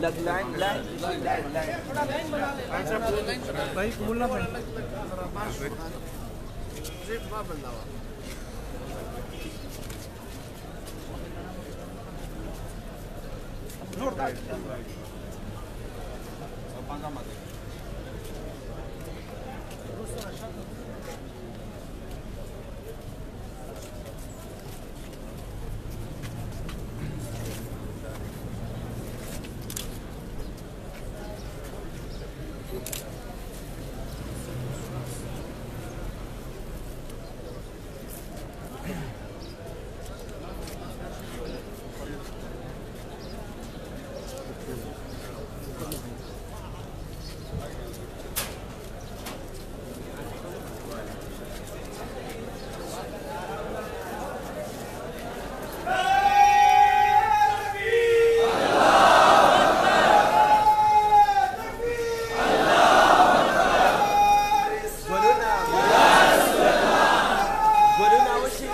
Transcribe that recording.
لگ لائن لائن لائن لائن भाई बोलना पड़ेगा जेब मां बंदा Sama-sama.